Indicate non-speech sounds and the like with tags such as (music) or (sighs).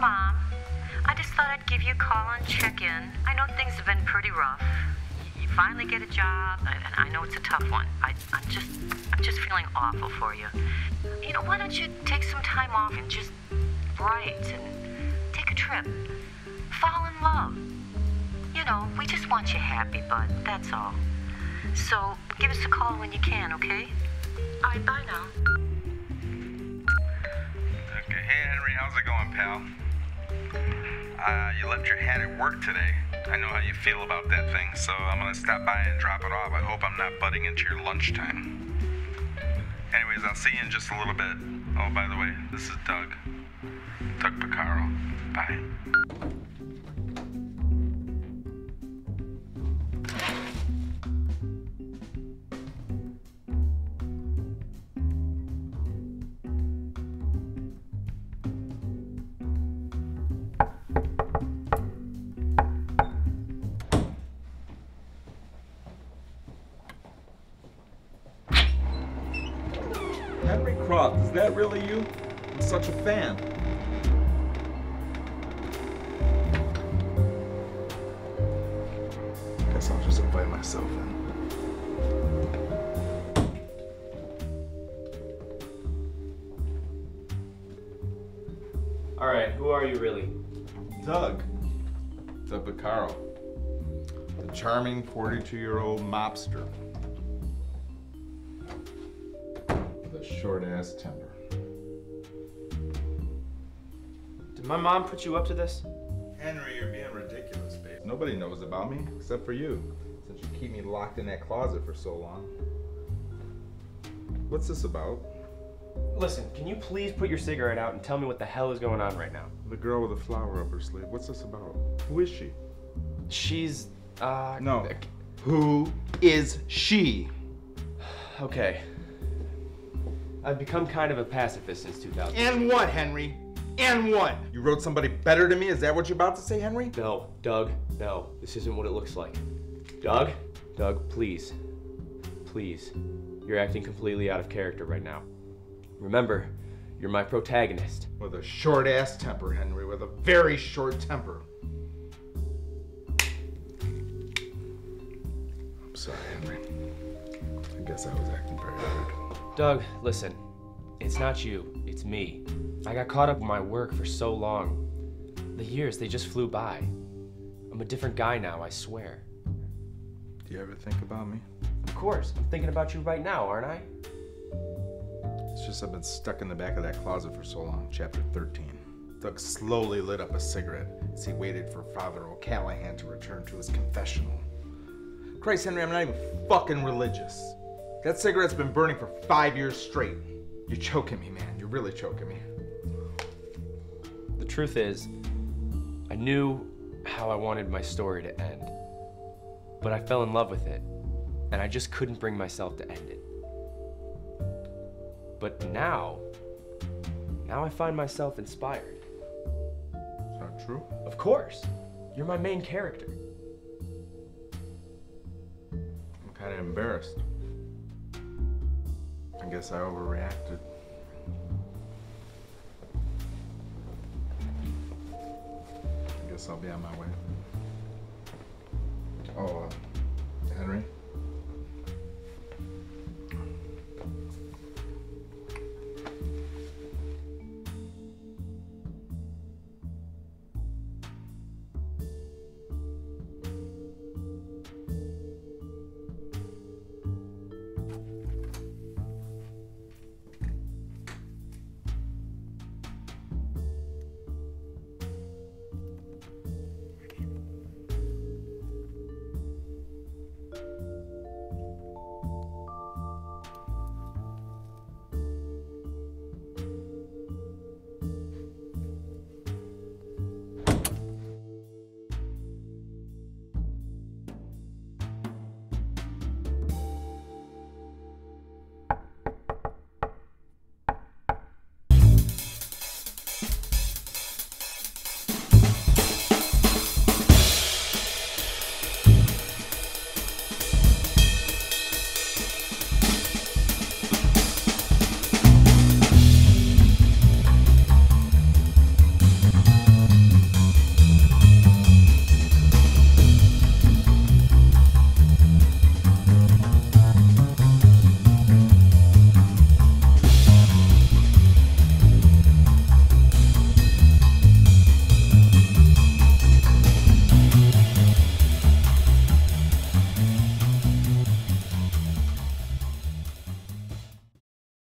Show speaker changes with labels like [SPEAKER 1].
[SPEAKER 1] Mom. I just thought I'd give you a call and check in. I know things have been pretty rough. You finally get a job, and I know it's a tough one. I, I'm just, I'm just feeling awful for you. You know, why don't you take some time off and just write and take a trip, fall in love. You know, we just want you happy, bud. That's all. So give us a call when you can, okay? All right, bye now.
[SPEAKER 2] Okay, hey Henry, how's it going, pal? Uh, you left your hat at work today. I know how you feel about that thing, so I'm gonna stop by and drop it off. I hope I'm not butting into your lunchtime. Anyways, I'll see you in just a little bit. Oh, by the way, this is Doug. Doug Picaro. Bye.
[SPEAKER 3] Henry Croft, is that really you? I'm such a fan.
[SPEAKER 2] Guess I'll just invite myself in.
[SPEAKER 4] All right, who are you really?
[SPEAKER 3] Doug. Doug Picaro. The charming 42 year old mobster. Short ass temper.
[SPEAKER 4] Did my mom put you up to this?
[SPEAKER 3] Henry, you're being ridiculous, babe. Nobody knows about me except for you, since you keep me locked in that closet for so long. What's this about?
[SPEAKER 4] Listen, can you please put your cigarette out and tell me what the hell is going on right now?
[SPEAKER 3] The girl with a flower up her sleeve. What's this about? Who is she?
[SPEAKER 4] She's, uh.
[SPEAKER 3] No. Who is she? (sighs)
[SPEAKER 4] Okay. I've become kind of a pacifist since 2000.
[SPEAKER 3] And what, Henry? And what? You wrote somebody better than me? Is that what you're about to say, Henry?
[SPEAKER 4] No, Doug, no. This isn't what it looks like. Doug? Doug, please. Please. You're acting completely out of character right now. Remember, you're my protagonist.
[SPEAKER 3] With a short ass temper, Henry. With a very short temper. I'm sorry, Henry. I guess I was acting very rude.
[SPEAKER 4] Doug, listen. It's not you, it's me. I got caught up in my work for so long. The years, they just flew by. I'm a different guy now, I swear.
[SPEAKER 3] Do you ever think about me?
[SPEAKER 4] Of course, I'm thinking about you right now, aren't I?
[SPEAKER 3] It's just I've been stuck in the back of that closet for so long. Chapter 13. Doug slowly lit up a cigarette as he waited for Father O'Callahan to return to his confessional. Christ, Henry, I'm not even fucking religious. That cigarette's been burning for five years straight. You're choking me, man. You're really choking me.
[SPEAKER 4] The truth is, I knew how I wanted my story to end. But I fell in love with it, and I just couldn't bring myself to end it. But now, now I find myself inspired.
[SPEAKER 3] Is that true?
[SPEAKER 4] Of course, you're my main character.
[SPEAKER 3] I'm kind of embarrassed. I guess I overreacted. I guess I'll be on my way. Oh, uh?